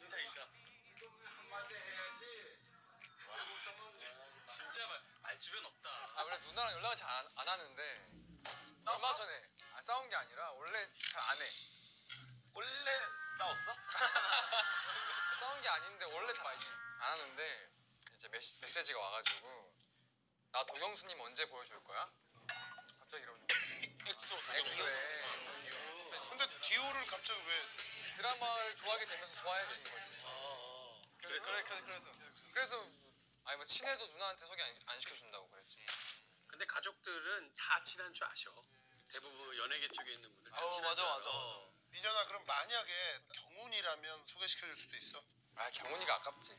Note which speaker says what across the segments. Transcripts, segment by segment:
Speaker 1: 인사 인사.
Speaker 2: 한마디 해야지.
Speaker 1: 진짜 말, 말주변 없다.
Speaker 3: 아 원래 누나랑 연락을 잘 안 하는데 얼마 전에 아, 싸운 게 아니라 원래 잘 안 해.
Speaker 1: 원래 싸웠어?
Speaker 3: 싸운 게 아닌데 원래 잘 안 하는데 이제 메시, 메시지가 와가지고 나 도경수님 언제 보여줄 거야? 갑자기 이러는.
Speaker 1: 엑소.
Speaker 3: 엑소에
Speaker 4: 근데 디오를 갑자기 왜
Speaker 3: 드라마를 좋아하게 되면서 좋아해진 거지.
Speaker 1: 어.
Speaker 3: 그래, 그래, 그래, 그래서 그래서 아니 뭐 친해도 누나한테 소개 안, 안 시켜준다고 그랬지.
Speaker 5: 근데 가족들은 다 친한 줄 아셔. 대부분 연예계 쪽에 있는 분들 다
Speaker 4: 어,
Speaker 5: 친한
Speaker 4: 맞아,
Speaker 5: 줄
Speaker 4: 맞아.
Speaker 5: 알아. 어.
Speaker 4: 민현아 그럼 만약에 경훈이라면 소개시켜줄 수도 있어?
Speaker 3: 아 경훈이가 아깝지.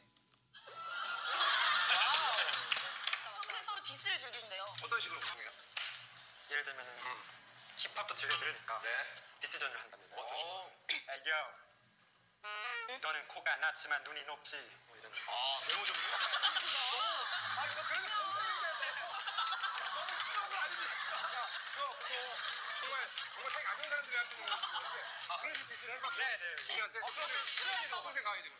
Speaker 6: 근데 서로 디스를 즐기신대요.
Speaker 4: 어떤 식으로 공해요?
Speaker 7: 예를 들면 은 힙합도 즐겨 들으니까
Speaker 4: 네.
Speaker 7: 디스전을 한답니다.
Speaker 3: 어,
Speaker 7: 애교. 너는 코가 낮지만 눈이 높지. 뭐 이런.
Speaker 4: 아 외모적으로? 아니 너 그래도 동생인데 너무 심한 거 아닙니까? 야, 너 그거 정말 정말 자기 아는 사람들이 할수 있는 것인데 아 그래서 디스를 해봤어?
Speaker 7: 네네.
Speaker 4: 진짜 어 그러면 수현이는 어떤 생각이 지금?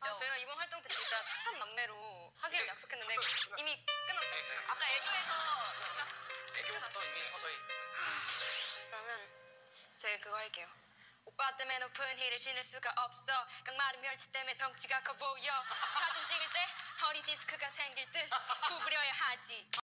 Speaker 6: 아, 저희가 이번 활동 때 진짜 착한 남매로 하기로 약속했는데 이미 끊었죠. 아까 애교에서
Speaker 3: 애교부터 이미 서서히.
Speaker 6: 그러면 제가 그거 할게요. 오빠 때문에 높은 힐을 신을 수가 없어. 깡마른 멸치 때문에 덩치가 커 보여. 사진 찍을 때 허리 디스크가 생길 듯 구부려야 하지.